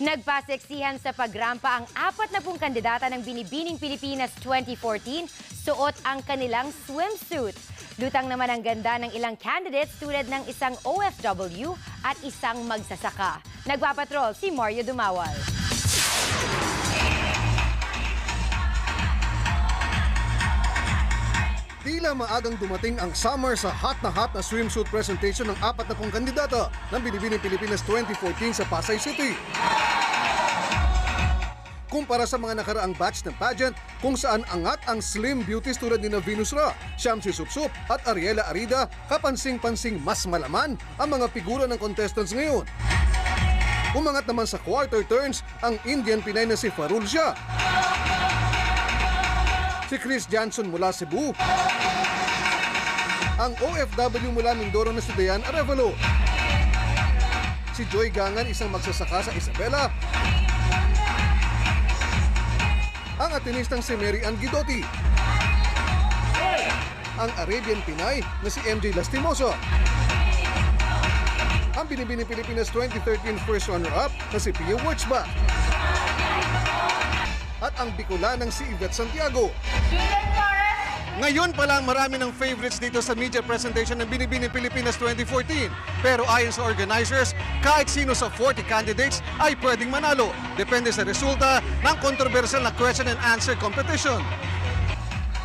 Nagpaseksihan sa pagrampa ang apat na pong kandidata ng Binibining Pilipinas 2014, suot ang kanilang swimsuit. Lutang naman ang ganda ng ilang candidates tulad ng isang OFW at isang magsasaka. Nagpapatrol si Mario Dumawal. Tila maagang dumating ang summer sa hot na hot na swimsuit presentation ng apat na pong kandidata ng Binibining Pilipinas 2014 sa Pasay City. Kumpara sa mga nakaraang batch ng pageant kung saan angat ang slim beauties tulad ni na Venus Ra, Shamsi Supsup at Ariela Arida, kapansing-pansing mas malaman ang mga figura ng contestants ngayon. Umangat naman sa quarter turns ang Indian Pinay na si Farul Shah. Si Chris Johnson mula Cebu, ang OFW mula Mindoro na si Dayan Arevalo, si Joy Gangan isang magsasaka sa Isabela, ang atinistang si Mary Ann Guidotti, ang Arabian Pinay na si MJ Lastimoso, ang Binibini Pilipinas 2013 first runner-up na si Pia Wurtzbach, at ang Bicolanang si Yvette Santiago. Ngayon pa lang marami ng favorites dito sa media presentation ng Binibini Pilipinas 2014. Pero ayon sa organizers, kahit sino sa 40 candidates ay pwedeng manalo. Depende sa resulta ng controversial na question and answer competition.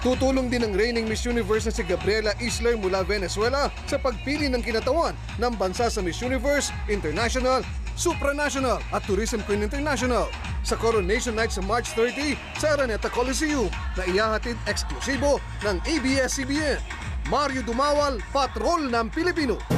Tutulong din ang reigning Miss Universe na si Gabriela Isler mula Venezuela sa pagpili ng kinatawan ng bansa sa Miss Universe, International, Supranational at Tourism Queen International sa Coronation Night sa March 30 sa Araneta Coliseum na iyahatid eksklusibo ng ABS-CBN. Mario Dumawal, Patrol ng Pilipino.